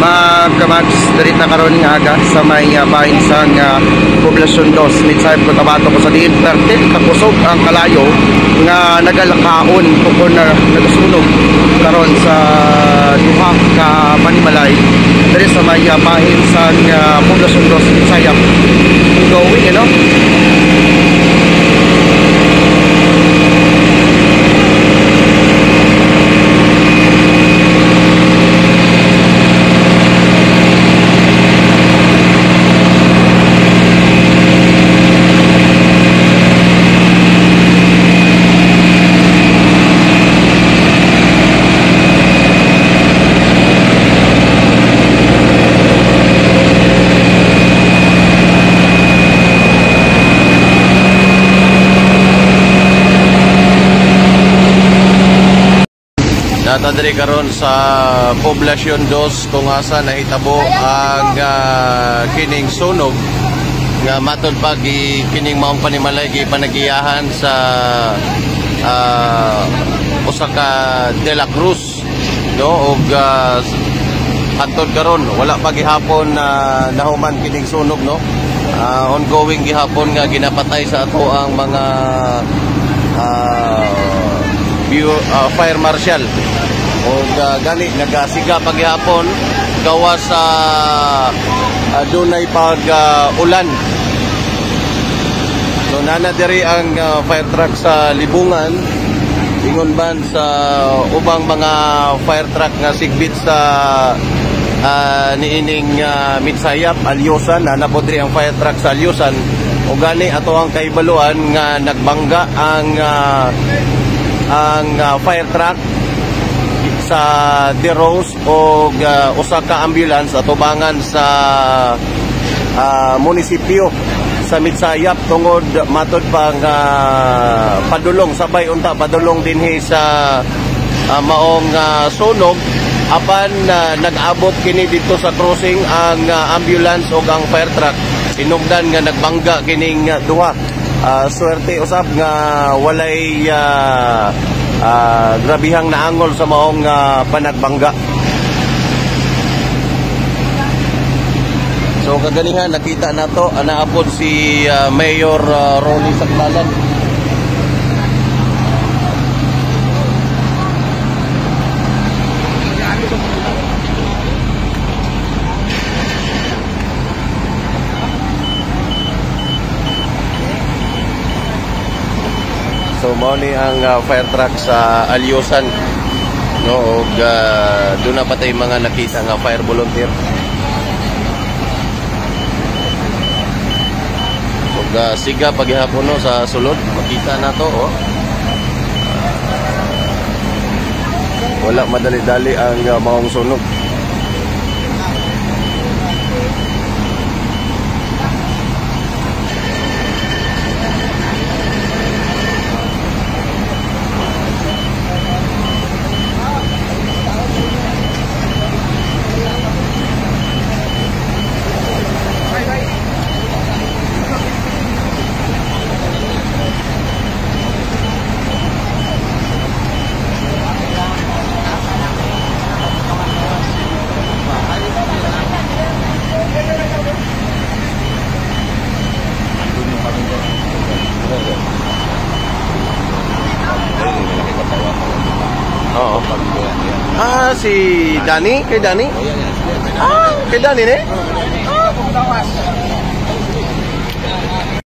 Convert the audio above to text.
magkamags dirit na karon nga aga sa may uh, bahin sa nga poblasyon dos. Mitsay ko tabato ko sa diin pertin kakusog ang kalayo nga nagalakaon tukon na nagasunog karon sa duha ka manimalay. Diri sa may uh, bahin sa nga poblasyon dos mitsay going you know Natadiri karon sa poblasyon dos kung asa nahitabo ang uh, kining sunog nga matod pag kining maong panimalay gi panagiyahan sa uh, usa De La Cruz no? Og uh, antod karon wala pa gihapon na uh, nahuman kining sunog no? Uh, ongoing gihapon nga ginapatay sa ato ang mga uh, uh, fire marshal o uh, gani nagasiga paghapon gawa sa uh, dunay pag uh, ulan so nana diri ang uh, fire truck sa libungan. Ingon ban sa ubang mga fire truck nga sigbit sa uh, niining uh, Mitsayap Alyosan. Na napodri ang fire truck sa Alyosan. O gani ato ang kaibaluan nga nagbangga ang uh, ang uh, fire truck sa De Rose o uh, usa ka ambulance atubangan sa uh, munisipyo sa Mitsayap tungod matod pang uh, padulong. Sabay unta padulong dinhi sa uh, maong uh, sunog. Apan uh, nag-abot kini dito sa crossing ang uh, ambulance o ang fire truck. Sinugdan nga nagbangga kining uh, duha. Uh, swerte usab nga walay uh, uh, grabihang naangol sa maong uh, panagbangga. So kaganihan nakita nato anaapod si uh, Mayor uh, Rolly Sakdalan. So mao ang uh, fire truck sa Alyosan no uh, doon na patay mga nakita nga fire volunteer. Og uh, siga paghihapon no sa sulod makita na to oh. Wala madali-dali ang uh, maong sunog. Ah, si Dani? Kay Dani? Ah, kay Dani ne? Ah,